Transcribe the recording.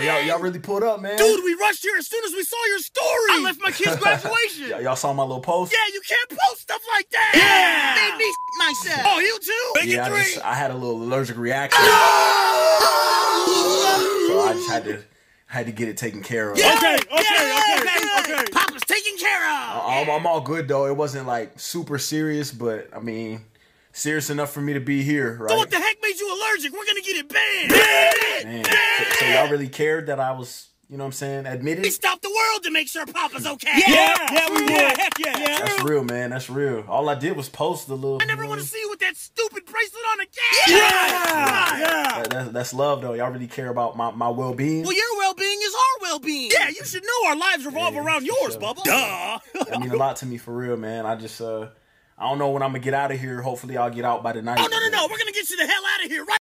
y'all, y'all really pulled up, man. Dude, we rushed here as soon as we saw your story. I left my kid's graduation. Y'all saw my little post. Yeah, you can't post stuff like that. Yeah. Made me myself. Oh, you too? Make Yeah, it I, just, I had a little allergic reaction, so I just had to had to get it taken care of. Yeah, Okay, okay, yeah, okay, yeah. okay. Papa's taken care of. Uh, I'm, I'm all good though. It wasn't like super serious, but I mean, serious enough for me to be here, right? So what the heck made you allergic? We're gonna get it banned. Man, so, so y'all really cared that I was, you know what I'm saying, admitted? We stopped the world to make sure Papa's okay. Yeah, yeah, we would. Heck yeah. That's real, man. That's real. All I did was post the little. I never want to see you with that stupid bracelet on again. Yeah, yeah. That, that's, that's love, though. Y'all really care about my, my well being. Well, your well-being is our well-being. Yeah, you should know our lives revolve Yeah, around yours, sure. Bubba. Duh. That mean a lot to me for real, man. I just, uh, I don't know when I'm gonna get out of here. Hopefully, I'll get out by the night. Oh no, no, no! We're gonna get you the hell out of here right